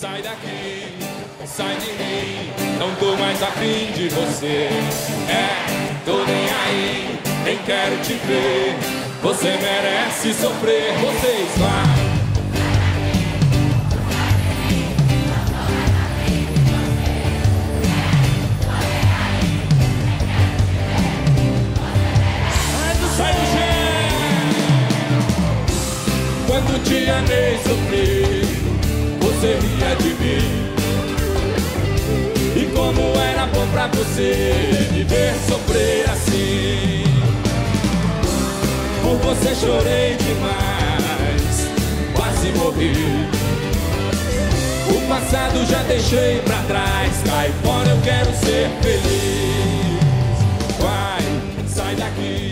Sai daqui, sai de mim, não tô mais afim de você. É, tô nem aí, nem quero te ver. Você merece sofrer, vocês lá. Sai do! Quando te amei, sofri, você ria de mim. E como era bom pra você viver sofrer assim. Por você chorei demais, quase morri. O passado já deixei pra trás, cai fora, eu quero ser feliz. Vai, sai daqui.